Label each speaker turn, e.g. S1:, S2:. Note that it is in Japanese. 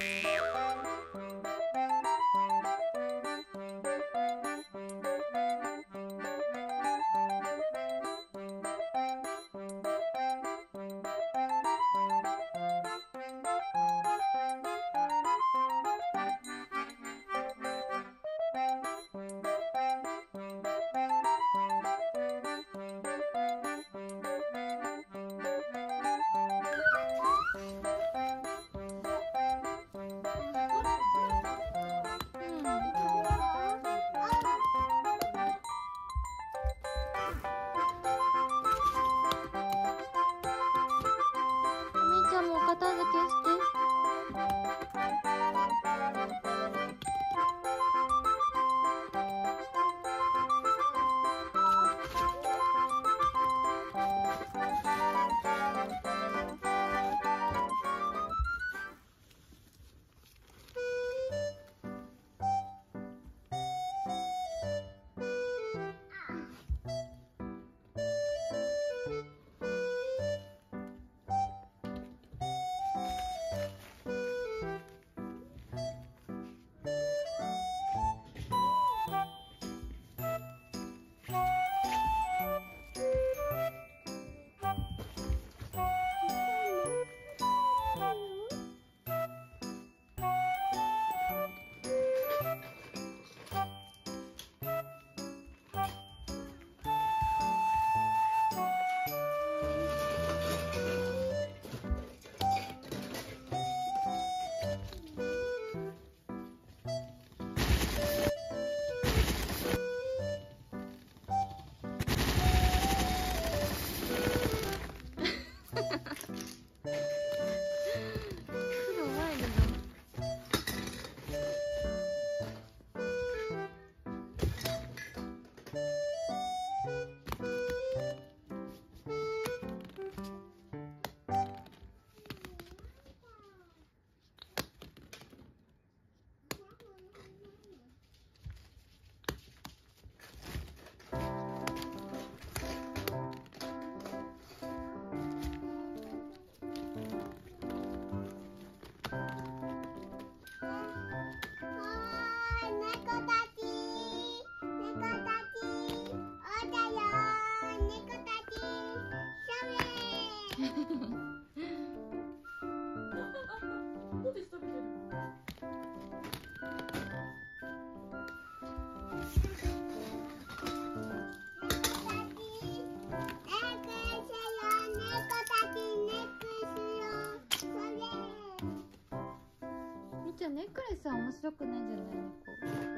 S1: Música みっちゃんネックレスは面白くないんじゃない猫